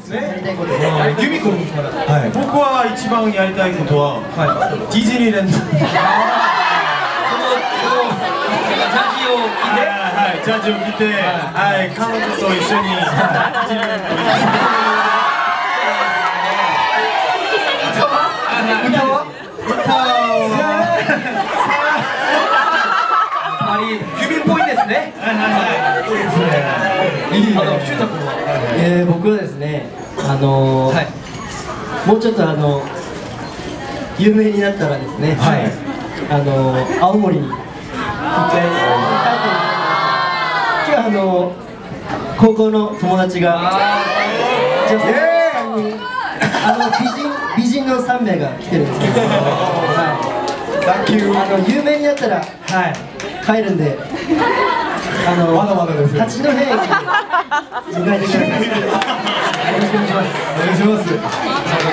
ですね。やりたい僕は一番やりたいことは、ディズニーランドそのそのジャージを着て。はい、ジャージを着て、はい、彼女と一緒に、ディズニーランドに歌は？あまりユミっぽいですね。いいあのシュータ君はえー、僕はですねあのーはい。もうちょっとあの有名になったらですね、はい。あのー青森に。一回帰って今日はあの高校の友達が女性3人あの美人美人の3名が来てるんですけど、はい、あの有名になったら、はい、帰るんであのまだまだですよ。八戸駅で迎えてくださいよろしくお願いします。お願いします。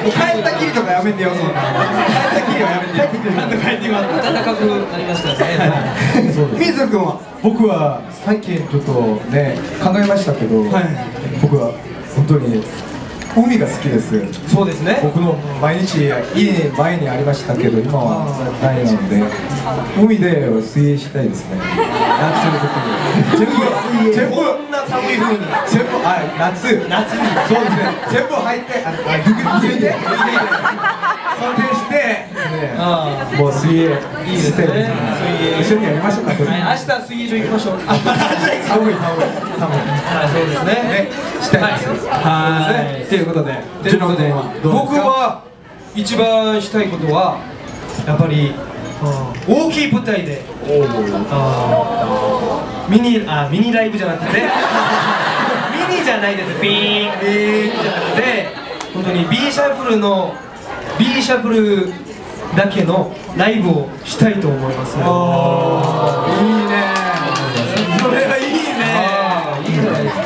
帰ったきりとかやめてよそんな。帰ったきりはやめて。よ帰ってくるちゃんと帰ってます。暖かくなりましたね水野君は僕は最近ちょっとね考えましたけど、僕は本当に海が好きですそうですね。僕の毎日家前にありましたけど今はないので海で水泳したいですね。夏の時に。全部こんな寒い風に、全部あ夏。夏に。そうですね。全部入ってあい。で脱いで装填してねあもう水泳いいですね。一緒にやりましょうか。はい、明日水泳場行きましょう。寒い寒い寒い。はい、そうですね。ねしたいですはい。ということで、ということで、僕は一番したいことはやっぱり大きい舞台で、ミニあミニライブじゃなくて、ミニじゃないです。ビーンビーンじゃなくて、本当に B シャッフルの B シャッフルだけのライブをしたいと思います。いいね。それはいいね。いいじゃないですか。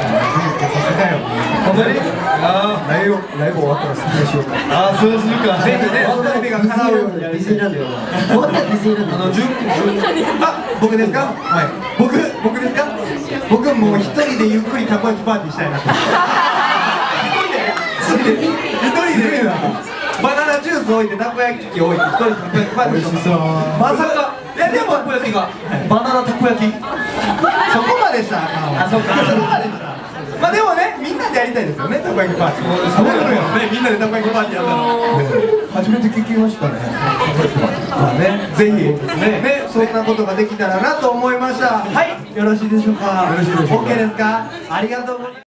ライブライブ終わったら説明しようかあ、そうするか。ぜひね。その夢が叶うようにディズニーランドディズニーランドあの準あ僕ですかはい僕僕ですか僕もう一人でゆっくりたこ焼きパーティーしたいなと一人で一人でバナナジュース置いてたこ焼き器置いて一人でたこ焼きパーティーしそう。まさか。いやでもたこ焼きが。バナナたこ焼き？そこまでしたらあそうか。そこまでしたまあでもねみんなでやりたいですよねたこ焼きパーティー。そうなのよ。ねみんなでたこ焼きパーティーやったの初めて聞きましたね。まあねぜひ。ねそんなことができたらなと思いました。はい。よろしいでしょうか？よろしいでしょうか。OK ですか？ありがとうございます